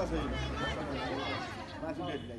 Más o menos.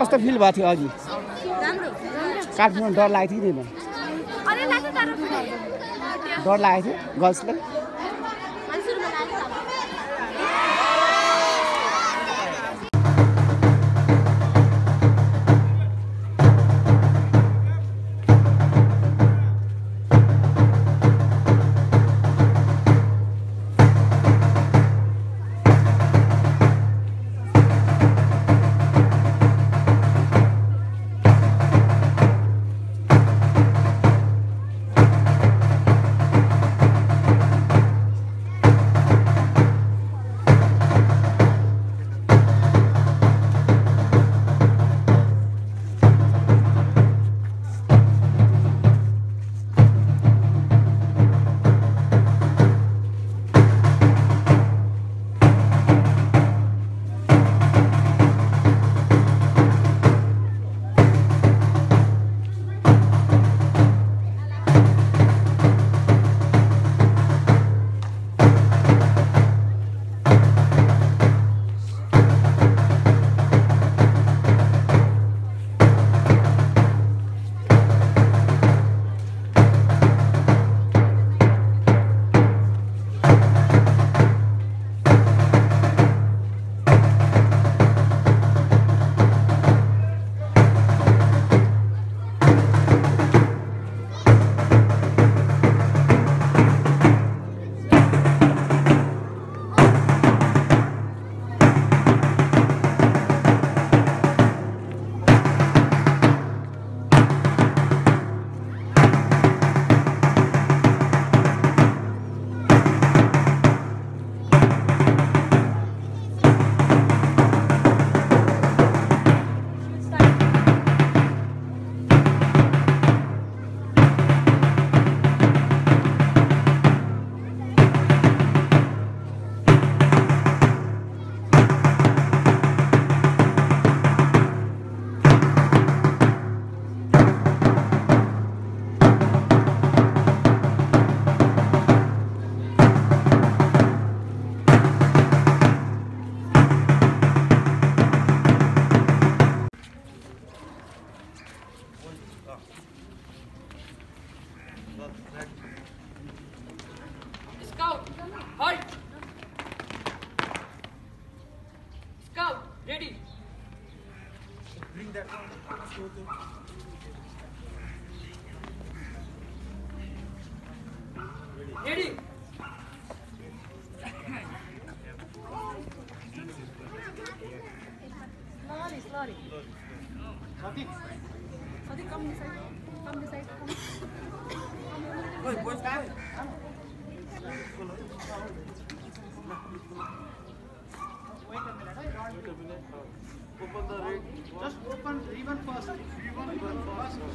कस्तो fill भएको थियो अघि? काठमाडौँ डर लागेको थियो कि थिएन? डर लागेको थियो गर्ल्सलाई?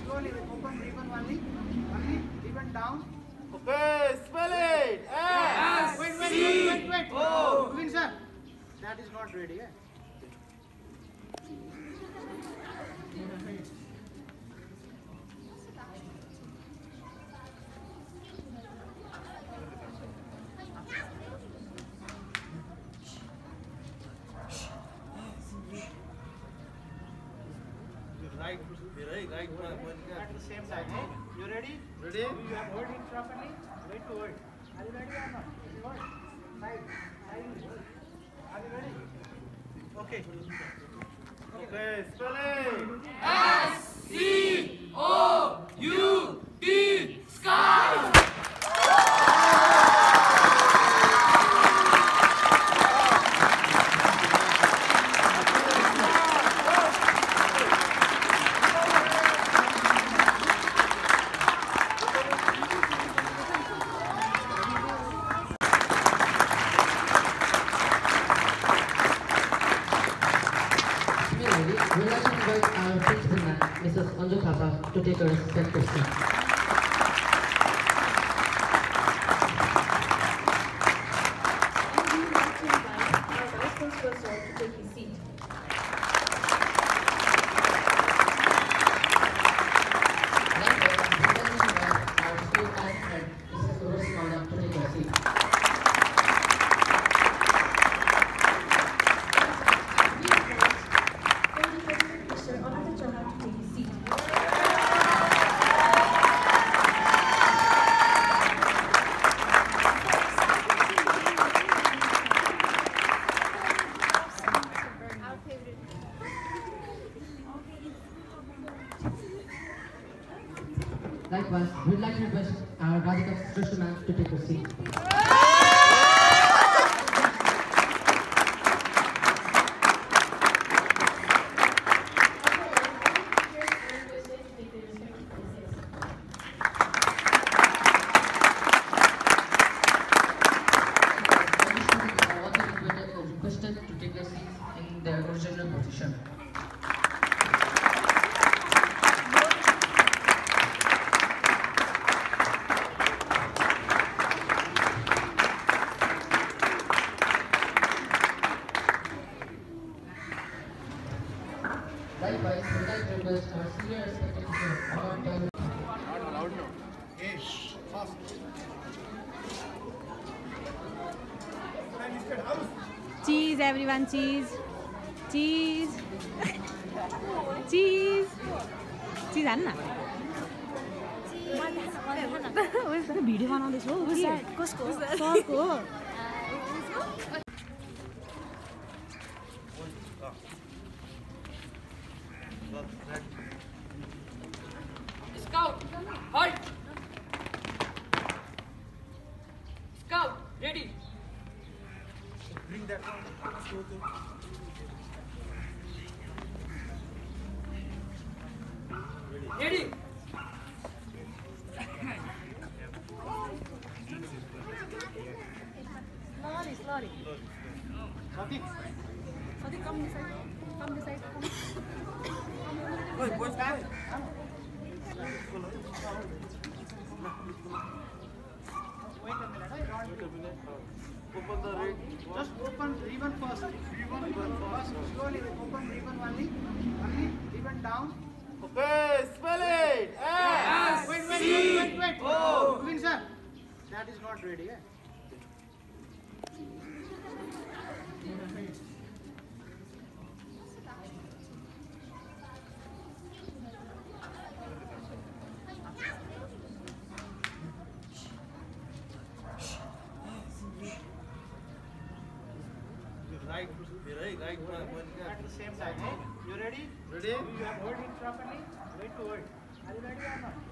slowly open ribbon down. Okay, it. Wait, wait, wait, wait, wait. Oh, sir, that is not ready. Eh? to take us in the original position. चिज चिज चिज चिज हान्न भिडियो बनाउँदैछु कसको हो open ribbon ribbon down. Okay, spell it. Wait, wait, wait, wait, wait. Oh. That is not ready. Eh? You have hold it properly. Ready to hold. Are you ready or not?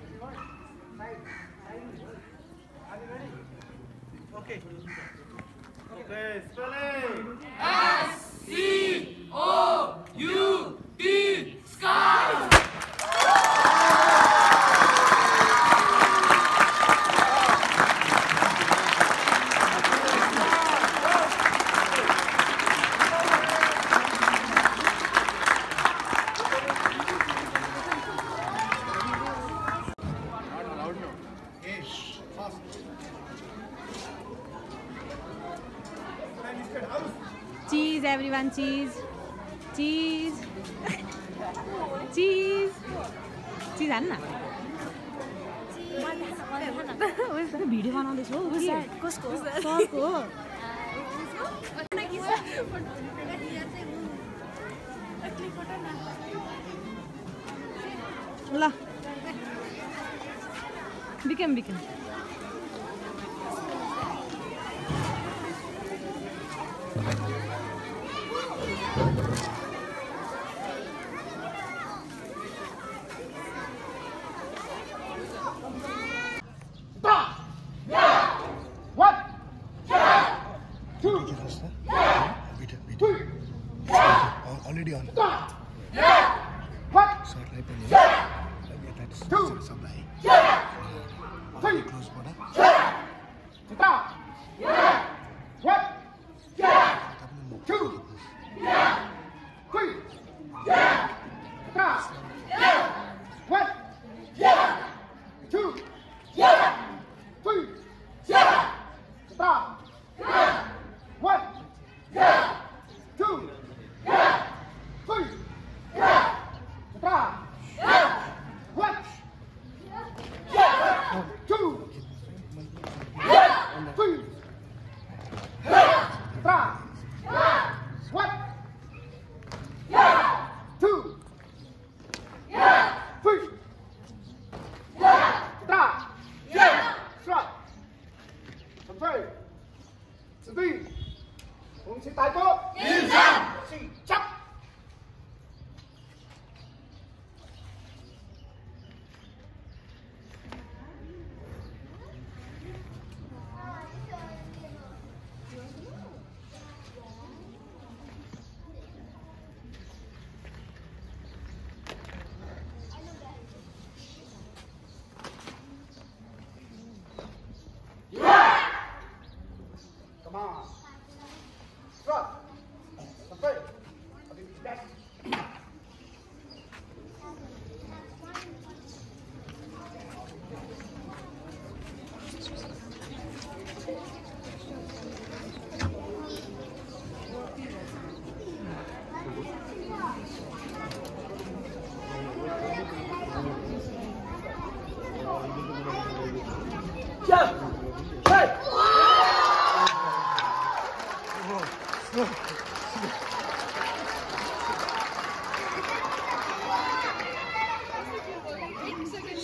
كم bikin.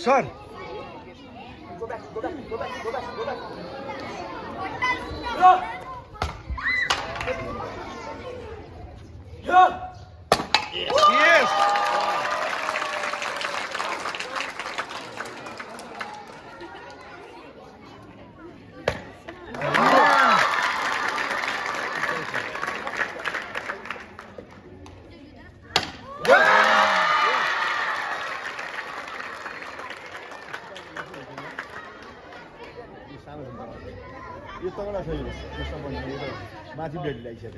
Sir. Go back, go back, go back, go back, go back. Yeah. Yeah. Yes. yes. Majhi বেড়লাইছে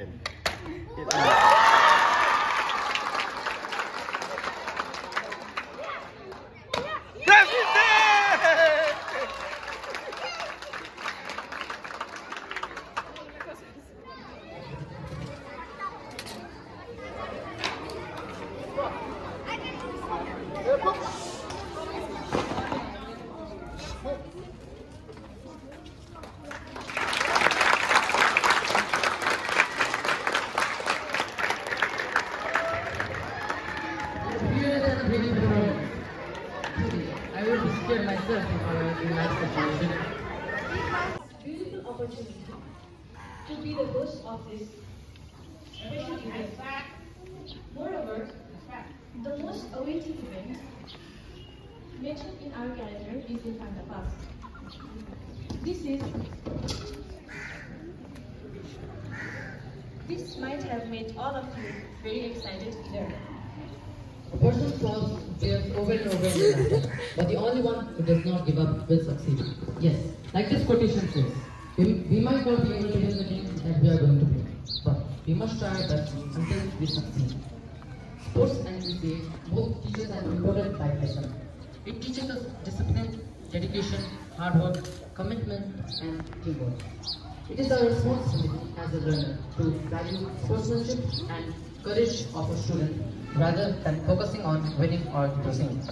might have made all of you very excited either. A person falls, fails over and over in life, but the only one who does not give up will succeed. Yes, like this quotation says, we, we might not be able to win the game that we are going to play, but we must try our best until we succeed. Sports and PCA both teaches an important life lesson. It teaches us discipline, dedication, hard work, commitment, and teamwork. It is our responsibility as a learner to value sportsmanship and courage of a student rather than focusing on winning or losing.